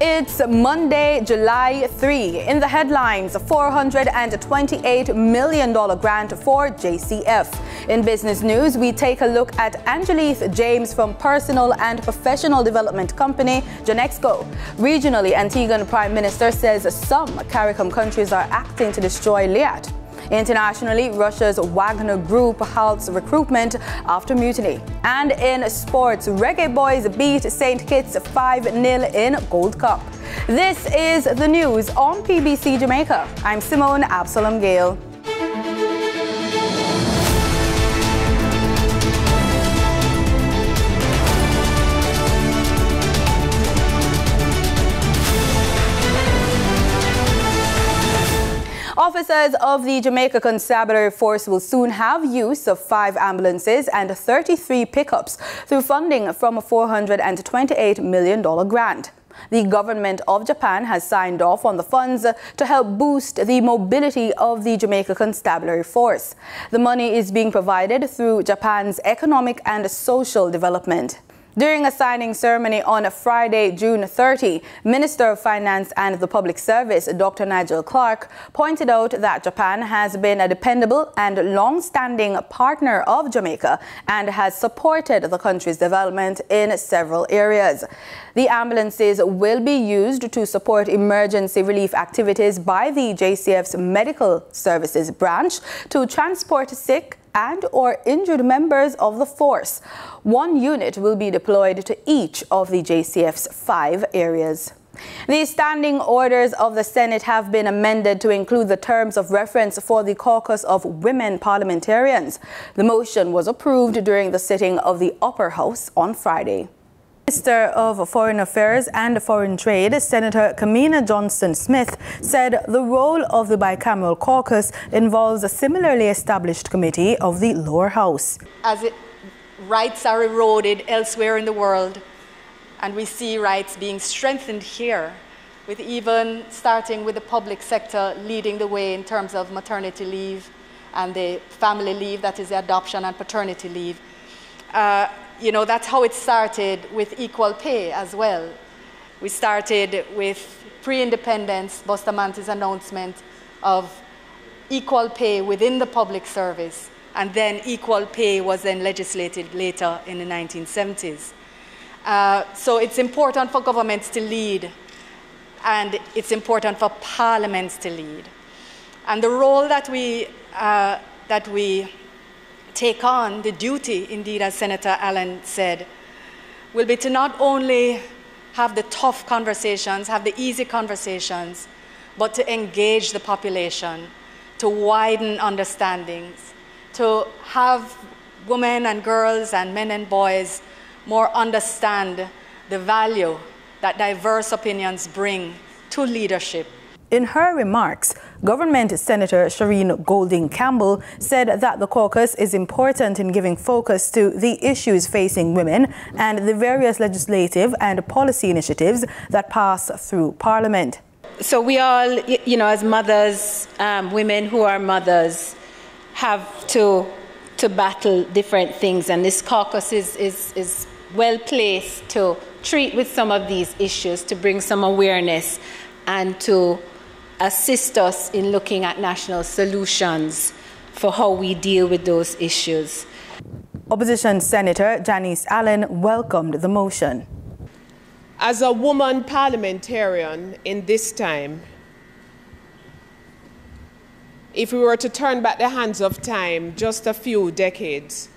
It's Monday, July 3. In the headlines, $428 million grant for JCF. In business news, we take a look at Angelique James from personal and professional development company Janexco. Regionally, Antiguan Prime Minister says some CARICOM countries are acting to destroy Liat. Internationally, Russia's Wagner Group halts recruitment after mutiny. And in sports, Reggae Boys beat St. Kitts 5-0 in Gold Cup. This is the news on PBC Jamaica. I'm Simone Absalom Gale. Officers of the Jamaica Constabulary Force will soon have use of five ambulances and 33 pickups through funding from a $428 million grant. The government of Japan has signed off on the funds to help boost the mobility of the Jamaica Constabulary Force. The money is being provided through Japan's economic and social development. During a signing ceremony on Friday, June 30, Minister of Finance and the Public Service, Dr. Nigel Clarke, pointed out that Japan has been a dependable and long-standing partner of Jamaica and has supported the country's development in several areas. The ambulances will be used to support emergency relief activities by the JCF's Medical Services branch to transport sick and or injured members of the force. One unit will be deployed to each of the JCF's five areas. The standing orders of the Senate have been amended to include the terms of reference for the caucus of women parliamentarians. The motion was approved during the sitting of the upper house on Friday. Minister of Foreign Affairs and Foreign Trade, Senator Kamina Johnson Smith, said the role of the bicameral caucus involves a similarly established committee of the lower house. As it, rights are eroded elsewhere in the world, and we see rights being strengthened here, with even starting with the public sector leading the way in terms of maternity leave and the family leave, that is the adoption and paternity leave. Uh, you know, that's how it started with equal pay as well. We started with pre-independence, Bustamante's announcement of equal pay within the public service, and then equal pay was then legislated later in the 1970s. Uh, so it's important for governments to lead, and it's important for parliaments to lead. And the role that we, uh, that we take on the duty, indeed, as Senator Allen said, will be to not only have the tough conversations, have the easy conversations, but to engage the population, to widen understandings, to have women and girls and men and boys more understand the value that diverse opinions bring to leadership. In her remarks, Government Senator Sherene Golding Campbell said that the caucus is important in giving focus to the issues facing women and the various legislative and policy initiatives that pass through Parliament. So we all, you know, as mothers, um, women who are mothers, have to to battle different things, and this caucus is, is, is well placed to treat with some of these issues, to bring some awareness, and to assist us in looking at national solutions for how we deal with those issues. Opposition Senator Janice Allen welcomed the motion. As a woman parliamentarian in this time, if we were to turn back the hands of time just a few decades,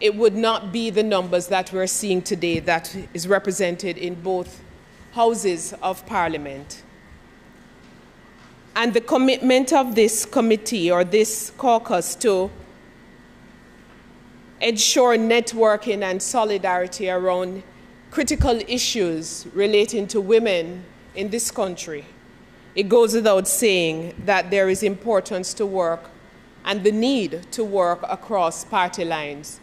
it would not be the numbers that we're seeing today that is represented in both houses of parliament. And the commitment of this committee or this caucus to ensure networking and solidarity around critical issues relating to women in this country. It goes without saying that there is importance to work and the need to work across party lines.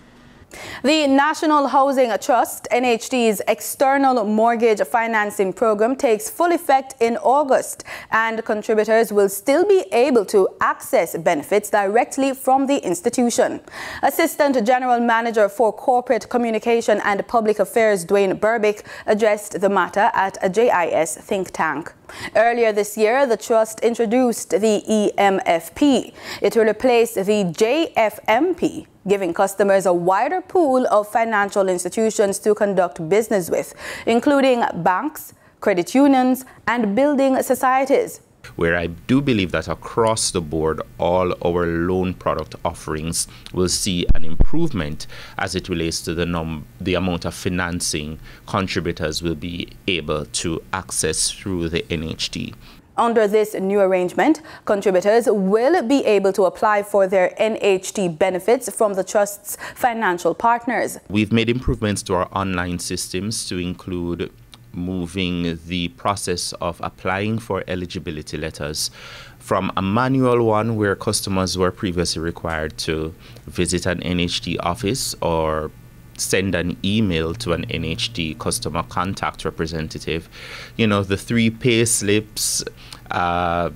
The National Housing Trust, NHT's external mortgage financing program takes full effect in August, and contributors will still be able to access benefits directly from the institution. Assistant General Manager for Corporate Communication and Public Affairs, Dwayne Berbick addressed the matter at a JIS think tank. Earlier this year, the trust introduced the EMFP. It will replace the JFMP, giving customers a wider pool of financial institutions to conduct business with, including banks, credit unions, and building societies where I do believe that across the board, all our loan product offerings will see an improvement as it relates to the num- the amount of financing contributors will be able to access through the NHT. Under this new arrangement, contributors will be able to apply for their NHT benefits from the Trust's financial partners. We've made improvements to our online systems to include moving the process of applying for eligibility letters from a manual one where customers were previously required to visit an NHT office or send an email to an NHT customer contact representative. You know, the three pay slips, uh,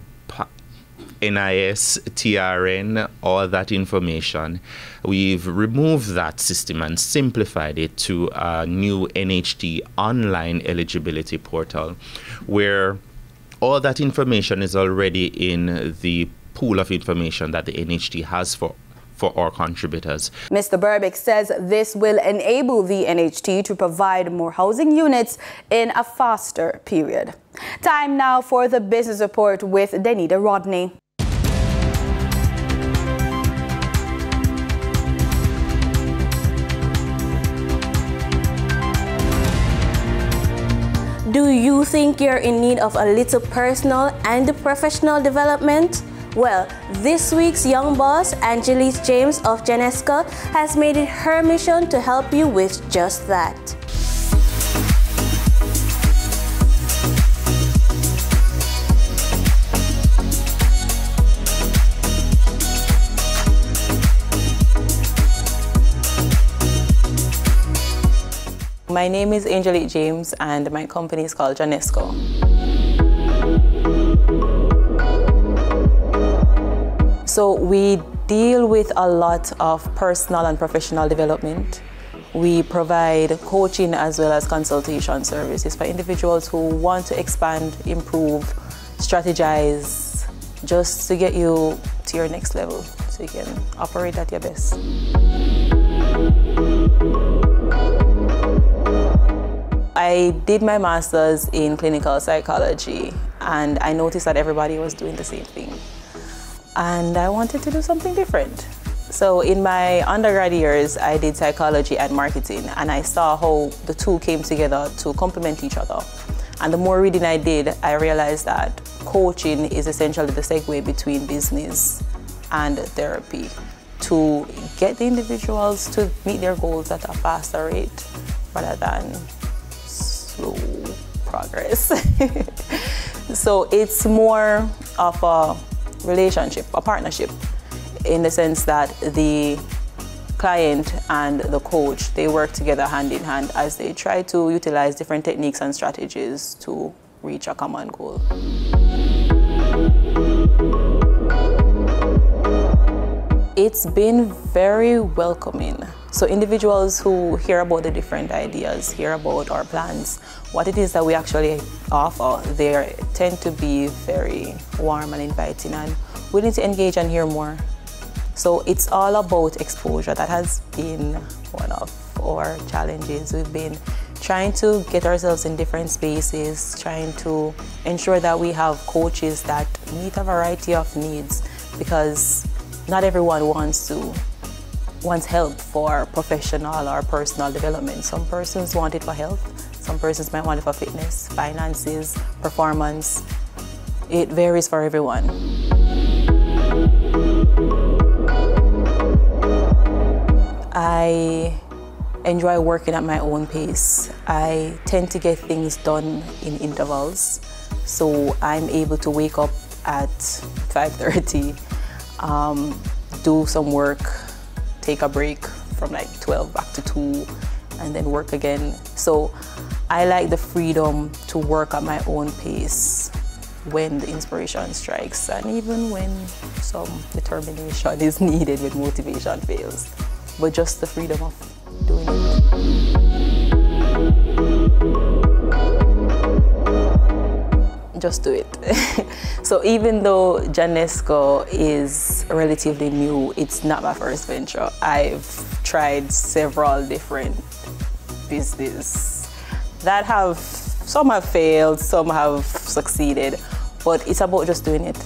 NIS, all that information. We've removed that system and simplified it to a new NHT online eligibility portal where all that information is already in the pool of information that the NHT has for for our contributors. Mr. Berbick says this will enable the NHT to provide more housing units in a faster period. Time now for the business report with Denita Rodney. Do you think you're in need of a little personal and professional development? Well, this week's young boss, Angelique James of Janexco, has made it her mission to help you with just that. My name is Angelique James and my company is called Janexco. So we deal with a lot of personal and professional development. We provide coaching as well as consultation services for individuals who want to expand, improve, strategize, just to get you to your next level so you can operate at your best. I did my master's in clinical psychology and I noticed that everybody was doing the same thing. And I wanted to do something different. So in my undergrad years, I did psychology and marketing and I saw how the two came together to complement each other. And the more reading I did, I realized that coaching is essentially the segue between business and therapy to get the individuals to meet their goals at a faster rate rather than slow progress. so it's more of a relationship, a partnership, in the sense that the client and the coach, they work together hand in hand as they try to utilize different techniques and strategies to reach a common goal. It's been very welcoming. So individuals who hear about the different ideas, hear about our plans, what it is that we actually offer, they tend to be very warm and inviting and willing to engage and hear more. So it's all about exposure. That has been one of our challenges. We've been trying to get ourselves in different spaces, trying to ensure that we have coaches that meet a variety of needs because not everyone wants to wants help for professional or personal development. Some persons want it for health, some persons might want it for fitness, finances, performance. It varies for everyone. I enjoy working at my own pace. I tend to get things done in intervals. So I'm able to wake up at 5.30, um, do some work, take a break from like 12 back to 2 and then work again. So I like the freedom to work at my own pace when the inspiration strikes and even when some determination is needed when motivation fails. But just the freedom of doing just do it. so even though Janexco is relatively new, it's not my first venture. I've tried several different business that have, some have failed, some have succeeded, but it's about just doing it.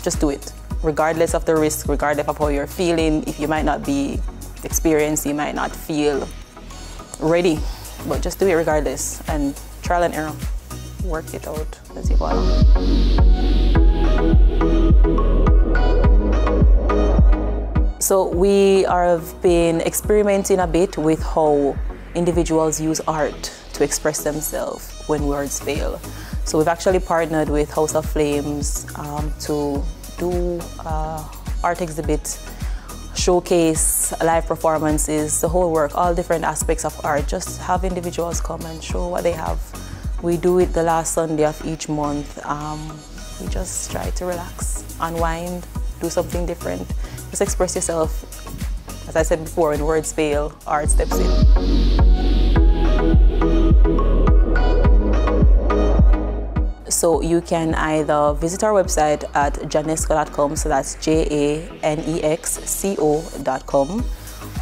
Just do it. Regardless of the risk, regardless of how you're feeling, if you might not be experienced, you might not feel ready, but just do it regardless and trial and error work it out as you go along. So we have been experimenting a bit with how individuals use art to express themselves when words fail. So we've actually partnered with House of Flames um, to do uh, art exhibit, showcase live performances, the whole work, all different aspects of art. Just have individuals come and show what they have we do it the last Sunday of each month. Um, we just try to relax, unwind, do something different. Just express yourself. As I said before, when words fail, art steps in. So you can either visit our website at janexco.com, so that's J-A-N-E-X-C-O.com,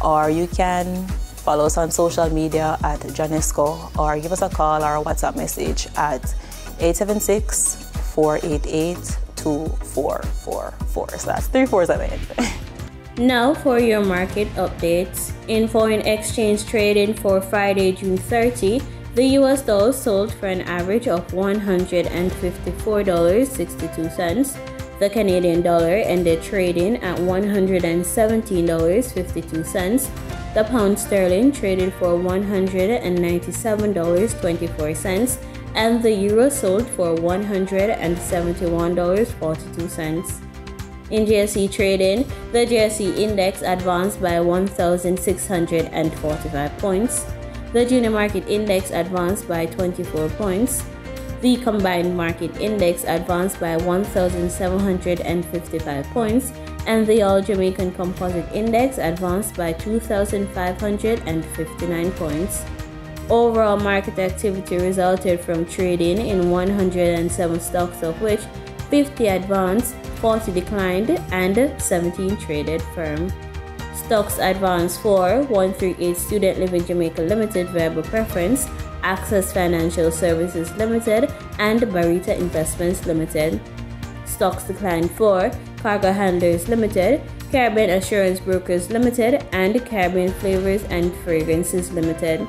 or you can Follow us on social media at Janexco or give us a call or a WhatsApp message at 876 488 2444. So that's three fours at the end. Now for your market updates. In foreign exchange trading for Friday, June 30, the US dollar sold for an average of $154.62. The Canadian dollar ended trading at $117.52. The pound sterling traded for $197.24 and the euro sold for $171.42. In JSE trading, the JSE index advanced by 1,645 points. The junior market index advanced by 24 points. The combined market index advanced by 1,755 points and the All Jamaican Composite Index advanced by 2,559 points. Overall market activity resulted from trading in 107 stocks, of which 50 advanced, 40 declined, and 17 traded firm. Stocks advanced for 138 Student Living Jamaica Limited Variable Preference, Access Financial Services Limited, and Barita Investments Limited. Stocks declined for Cargo Handlers Limited, Caribbean Assurance Brokers Limited, and Caribbean Flavors and Fragrances Limited.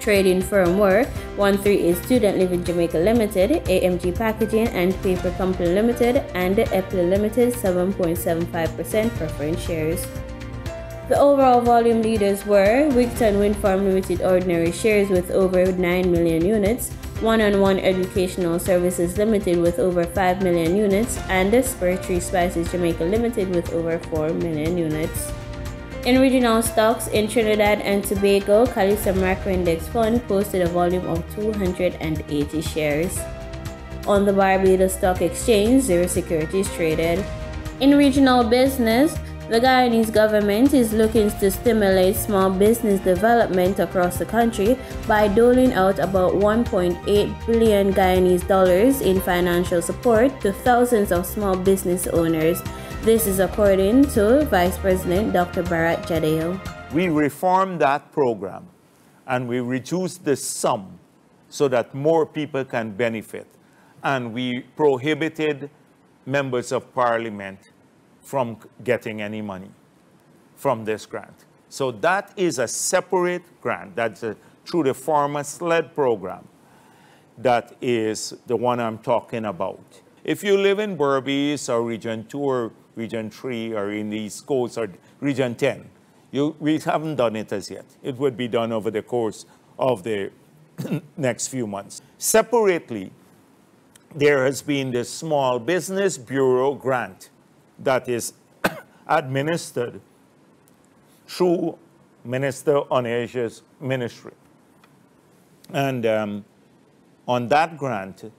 Trading firm were 138 Student Living Jamaica Limited, AMG Packaging and Paper Company Limited, and Eppley Limited 7.75% preference shares. The overall volume leaders were Wigton Wind Farm Limited ordinary shares with over 9 million units, one on One Educational Services Limited with over 5 million units, and Tree Spices Jamaica Limited with over 4 million units. In regional stocks in Trinidad and Tobago, Calypso Macro Index Fund posted a volume of 280 shares. On the Barbados Stock Exchange, zero securities traded. In regional business, the Guyanese government is looking to stimulate small business development across the country by doling out about 1.8 billion Guyanese dollars in financial support to thousands of small business owners. This is according to Vice President Dr. Bharrat Jagdeo. We reformed that program and we reduced the sum so that more people can benefit. And we prohibited members of parliament from getting any money from this grant. So that is a separate grant. That's a, through the Farmer SLED program. That is the one I'm talking about. If you live in Berbice or Region 2 or Region 3 or in the East Coast or Region 10, you, we haven't done it as yet. It would be done over the course of the next few months. Separately, there has been the Small Business Bureau grant that is administered through Minister Onesia's ministry. And um, on that grant,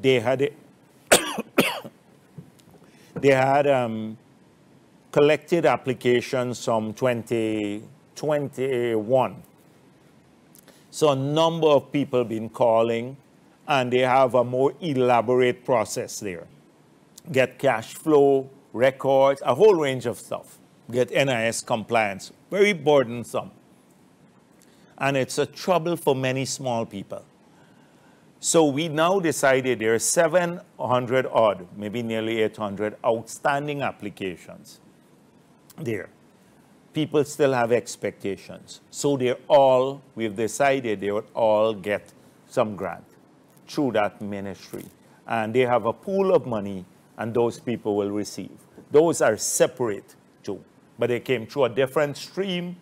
they had they had um, collected applications from 2021. So a number of people been calling, and they have a more elaborate process there. Get cash flow, records, a whole range of stuff. Get NIS compliance, very burdensome. And it's a trouble for many small people. So we now decided there are 700 odd, maybe nearly 800 outstanding applications there. People still have expectations. So they're all, we've decided they would all get some grant through that ministry. And they have a pool of money and those people will receive. Those are separate too, but they came through a different stream,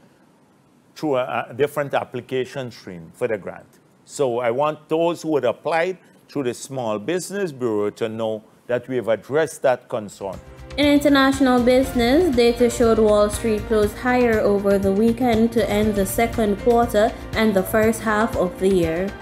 through a, a different application stream for the grant. So I want those who had applied through the Small Business Bureau to know that we have addressed that concern. In international business, data showed Wall Street closed higher over the weekend to end the second quarter and the first half of the year.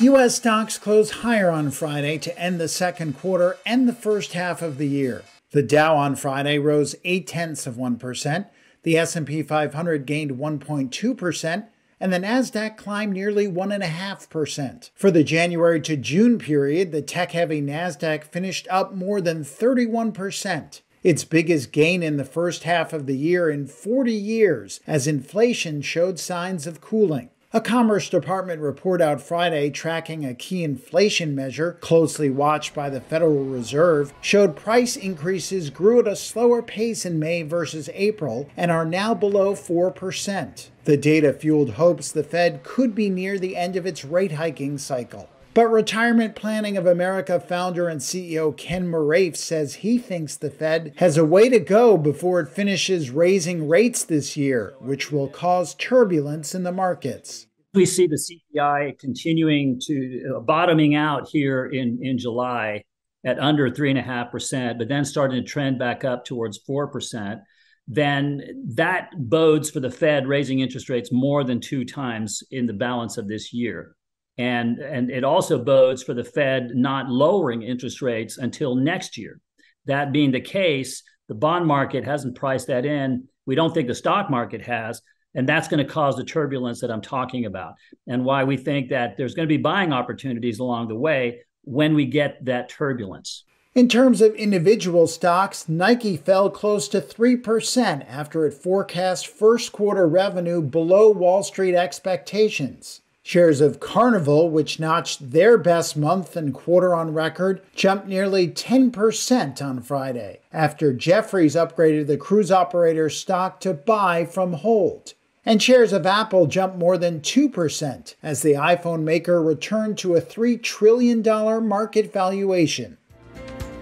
U.S. stocks closed higher on Friday to end the second quarter and the first half of the year. The Dow on Friday rose 8 tenths of 1%, the S&P 500 gained 1.2%, and the Nasdaq climbed nearly 1.5%. For the January to June period, the tech-heavy Nasdaq finished up more than 31%. Its biggest gain in the first half of the year in 40 years as inflation showed signs of cooling. A Commerce Department report out Friday tracking a key inflation measure closely watched by the Federal Reserve showed price increases grew at a slower pace in May versus April and are now below 4%. The data fueled hopes the Fed could be near the end of its rate hiking cycle. But Retirement Planning of America founder and CEO Ken Moraif says he thinks the Fed has a way to go before it finishes raising rates this year, which will cause turbulence in the markets. We see the CPI continuing to uh, bottoming out here in, in July at under 3.5%, but then starting to trend back up towards 4%. Then that bodes for the Fed raising interest rates more than two times in the balance of this year. And, and it also bodes for the Fed not lowering interest rates until next year. That being the case, the bond market hasn't priced that in. We don't think the stock market has. And that's going to cause the turbulence that I'm talking about, and why we think that there's going to be buying opportunities along the way when we get that turbulence. In terms of individual stocks, Nike fell close to 3% after it forecast first quarter revenue below Wall Street expectations. Shares of Carnival, which notched their best month and quarter on record, jumped nearly 10% on Friday after Jefferies upgraded the cruise operator's stock to buy from hold. And shares of Apple jumped more than 2% as the iPhone maker returned to a $3 trillion market valuation.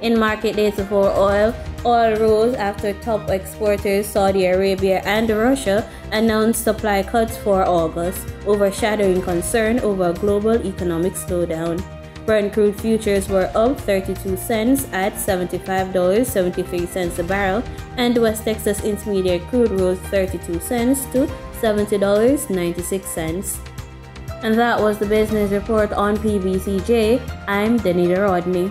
In market data for oil, oil rose after top exporters Saudi Arabia and Russia announced supply cuts for August, overshadowing concern over global economic slowdown. Brent crude futures were up 32 cents at $75.73 a barrel, and West Texas Intermediate crude rose 32 cents to $70.96. And that was the business report on PBCJ. I'm Danita Rodney.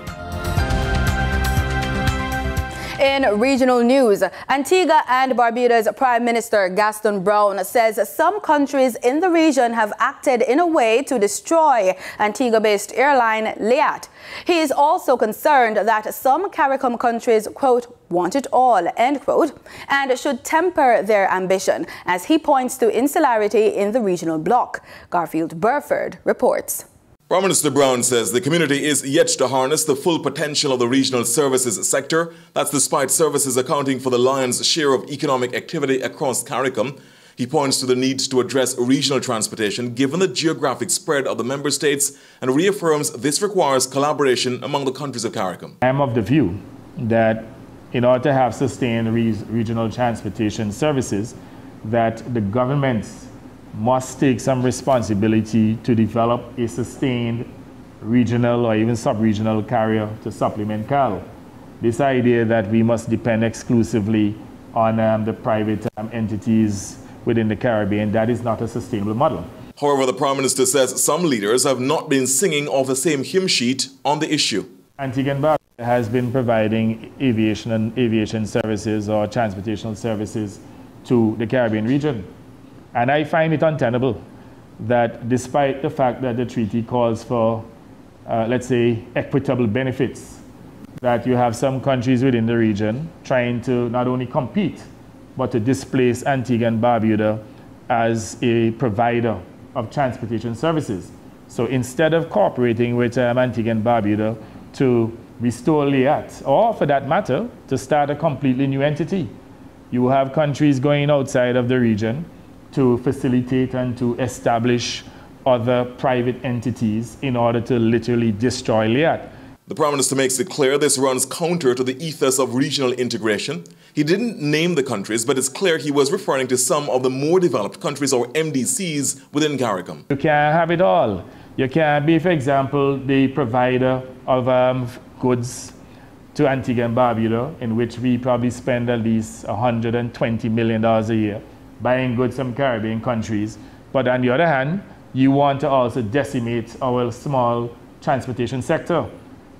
In regional news, Antigua and Barbuda's Prime Minister Gaston Browne says some countries in the region have acted in a way to destroy Antigua-based airline Liat. He is also concerned that some CARICOM countries, quote, want it all, end quote, and should temper their ambition, as he points to insularity in the regional bloc. Garfield Burford reports. Prime Minister Browne says the community is yet to harness the full potential of the regional services sector. That's despite services accounting for the lion's share of economic activity across CARICOM. He points to the need to address regional transportation given the geographic spread of the member states and reaffirms this requires collaboration among the countries of CARICOM. I am of the view that in order to have sustained re regional transportation services, that the governments must take some responsibility to develop a sustained regional or even sub-regional carrier to supplement CAL. This idea that we must depend exclusively on um, the private um, entities within the Caribbean. That is not a sustainable model. However, the Prime Minister says some leaders have not been singing off the same hymn sheet on the issue. Antigua and Barbuda has been providing aviation and aviation services or transportational services to the Caribbean region. And I find it untenable that despite the fact that the treaty calls for, uh, let's say, equitable benefits, that you have some countries within the region trying to not only compete, but to displace Antigua and Barbuda as a provider of transportation services. So instead of cooperating with um, Antigua and Barbuda to restore LIAT, or for that matter, to start a completely new entity, you have countries going outside of the region to facilitate and to establish other private entities in order to literally destroy LIAT. The Prime Minister makes it clear this runs counter to the ethos of regional integration. He didn't name the countries, but it's clear he was referring to some of the more developed countries or MDCs within CARICOM. You can't have it all. You can't be, for example, the provider of um, goods to Antigua and Barbuda, in which we probably spend at least $120 million a year buying goods from Caribbean countries. But on the other hand, you want to also decimate our small transportation sector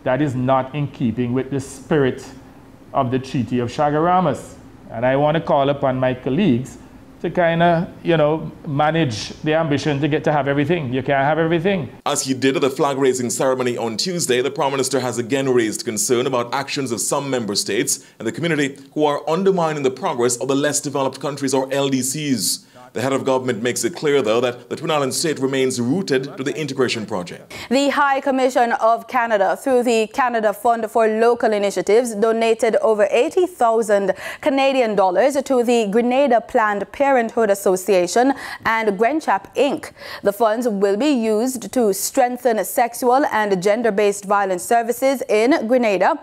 that is not in keeping with the spirit of the Treaty of Chaguaramas. And I want to call upon my colleagues to kind of, you know, manage the ambition to get to have everything. You can't have everything. As he did at the flag raising ceremony on Tuesday, the Prime Minister has again raised concern about actions of some member states and the community who are undermining the progress of the less developed countries or LDCs. The head of government makes it clear, though, that the Twin Islands state remains rooted to the integration project. The High Commission of Canada, through the Canada Fund for Local Initiatives, donated over 80,000 Canadian dollars to the Grenada Planned Parenthood Association and Grenchap Inc. The funds will be used to strengthen sexual and gender-based violence services in Grenada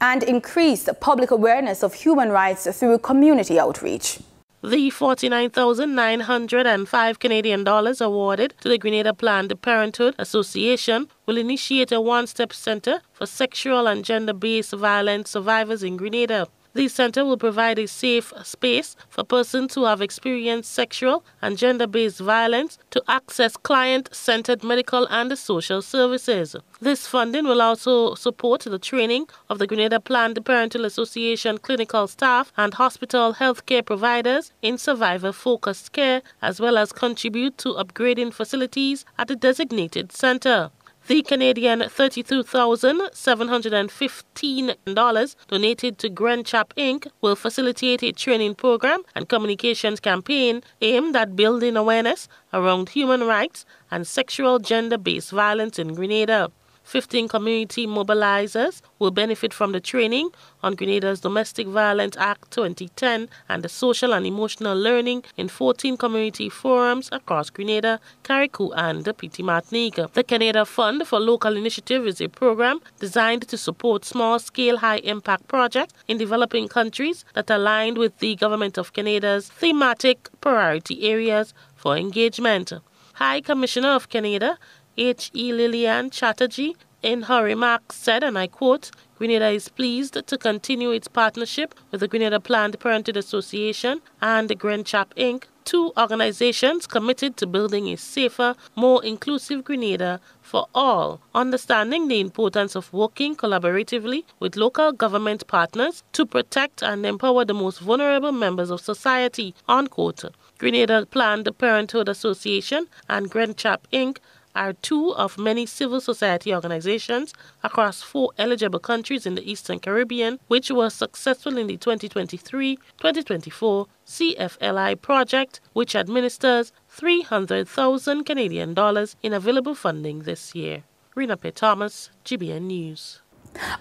and increase public awareness of human rights through community outreach. The 49,905 Canadian dollars awarded to the Grenada Planned Parenthood Association will initiate a one-step center for sexual and gender-based violence survivors in Grenada. The center will provide a safe space for persons who have experienced sexual and gender based violence to access client centered medical and social services. This funding will also support the training of the Grenada Planned Parental Association clinical staff and hospital healthcare providers in survivor focused care, as well as contribute to upgrading facilities at the designated center. The Canadian $32,715 donated to Grenchap Inc. will facilitate a training program and communications campaign aimed at building awareness around human rights and sexual gender based violence in Grenada. 15 community mobilizers will benefit from the training on Grenada's Domestic Violence Act 2010 and the social and emotional learning in 14 community forums across Grenada, Carriacou, and Petite Martinique. The Canada Fund for Local Initiative is a program designed to support small-scale, high-impact projects in developing countries that aligned with the Government of Canada's thematic priority areas for engagement. High Commissioner of Canada H.E. Lilian Chatterjee in her remarks said, and I quote, Grenada is pleased to continue its partnership with the Grenada Planned Parenthood Association and the Grenchap Inc., two organizations committed to building a safer, more inclusive Grenada for all, understanding the importance of working collaboratively with local government partners to protect and empower the most vulnerable members of society, unquote. Grenada Planned Parenthood Association and Grenchap Inc are two of many civil society organizations across four eligible countries in the Eastern Caribbean, which were successful in the 2023 2024 CFLI project, which administers 300,000 Canadian dollars in available funding this year. Rena P. Thomas, GBN News.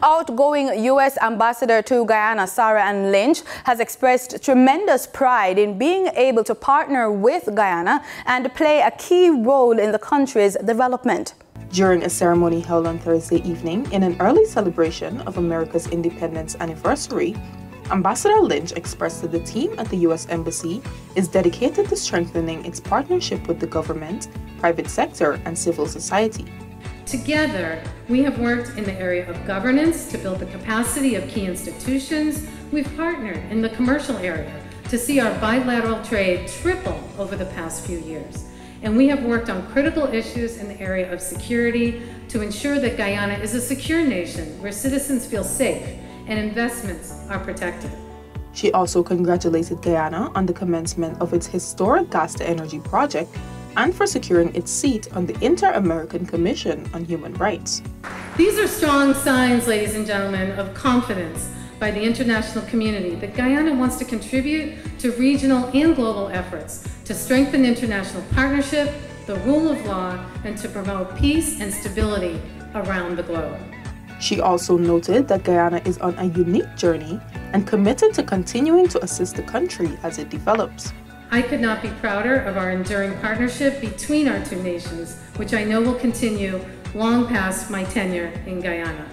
Outgoing U.S. Ambassador to Guyana, Sarah Ann Lynch, has expressed tremendous pride in being able to partner with Guyana and play a key role in the country's development. During a ceremony held on Thursday evening in an early celebration of America's independence anniversary, Ambassador Lynch expressed that the team at the U.S. Embassy is dedicated to strengthening its partnership with the government, private sector, and civil society. Together, we have worked in the area of governance to build the capacity of key institutions we've partnered in the commercial area to see our bilateral trade triple over the past few years. And we have worked on critical issues in the area of security to ensure that Guyana is a secure nation where citizens feel safe and investments are protected. She also congratulated Guyana on the commencement of its historic gas to energy project and for securing its seat on the Inter American Commission on Human Rights. These are strong signs, ladies and gentlemen, of confidence by the international community that Guyana wants to contribute to regional and global efforts to strengthen international partnership, the rule of law, and to promote peace and stability around the globe. She also noted that Guyana is on a unique journey and committed to continuing to assist the country as it develops. I could not be prouder of our enduring partnership between our two nations, which I know will continue long past my tenure in Guyana.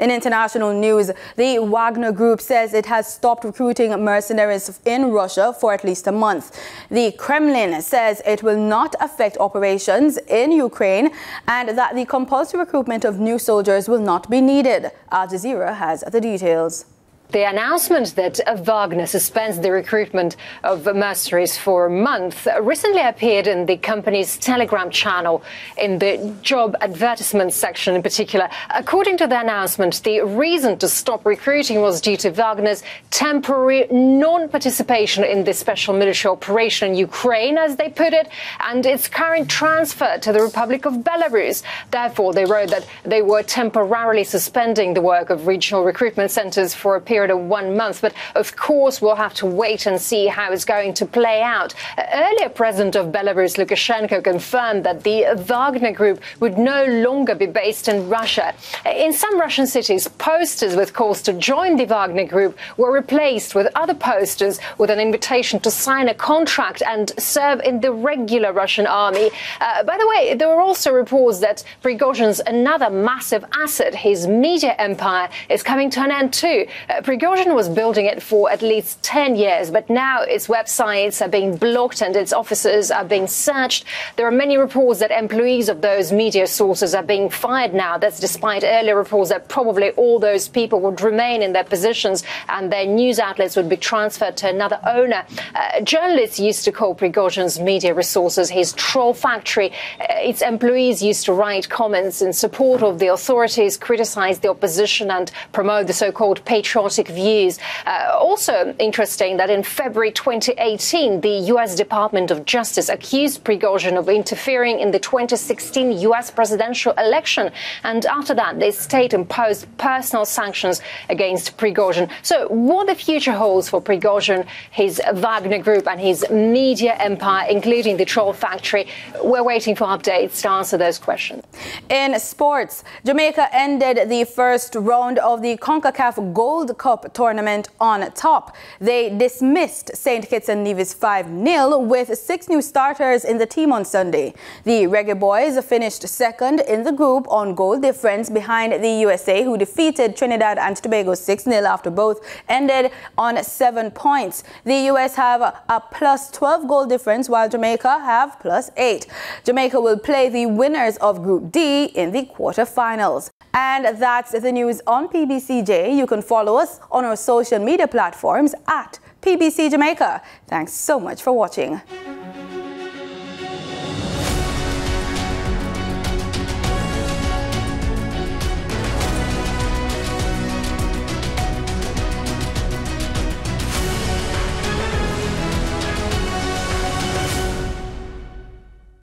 In international news, the Wagner Group says it has stopped recruiting mercenaries in Russia for at least a month. The Kremlin says it will not affect operations in Ukraine and that the compulsory recruitment of new soldiers will not be needed. Al Jazeera has the details. The announcement that Wagner suspends the recruitment of mercenaries for a month recently appeared in the company's Telegram channel in the job advertisement section in particular. According to the announcement, the reason to stop recruiting was due to Wagner's temporary non-participation in the special military operation in Ukraine, as they put it, and its current transfer to the Republic of Belarus. Therefore, they wrote that they were temporarily suspending the work of regional recruitment centers for a period period of one month. But of course, we'll have to wait and see how it's going to play out. Earlier, President of Belarus, Lukashenko, confirmed that the Wagner Group would no longer be based in Russia. In some Russian cities, posters with calls to join the Wagner Group were replaced with other posters with an invitation to sign a contract and serve in the regular Russian army. Uh, by the way, there were also reports that Prigozhin's another massive asset, his media empire, is coming to an end too. Uh, Prigozhin was building it for at least 10 years, but now its websites are being blocked and its offices are being searched. There are many reports that employees of those media sources are being fired now. That's despite earlier reports that probably all those people would remain in their positions and their news outlets would be transferred to another owner. Uh, journalists used to call Prigozhin's media resources his troll factory. Uh, its employees used to write comments in support of the authorities, criticize the opposition, and promote the so-called patriotic views. Uh, also interesting that in February 2018, the U.S. Department of Justice accused Prigozhin of interfering in the 2016 U.S. presidential election. And after that, the state imposed personal sanctions against Prigozhin. So, what the future holds for Prigozhin, his Wagner Group, and his media empire, including the Troll Factory, we're waiting for updates to answer those questions. In sports, Jamaica ended the first round of the CONCACAF Gold Cup tournament on top. They dismissed St. Kitts and Nevis 5-0 with six new starters in the team on Sunday. The Reggae Boys finished second in the group on goal difference behind the USA who defeated Trinidad and Tobago 6-0 after both ended on seven points. The US have a plus 12 goal difference while Jamaica have plus 8. Jamaica will play the winners of Group D in the quarterfinals. And that's the news on PBCJ. You can follow us on our social media platforms at PBC Jamaica. Thanks so much for watching.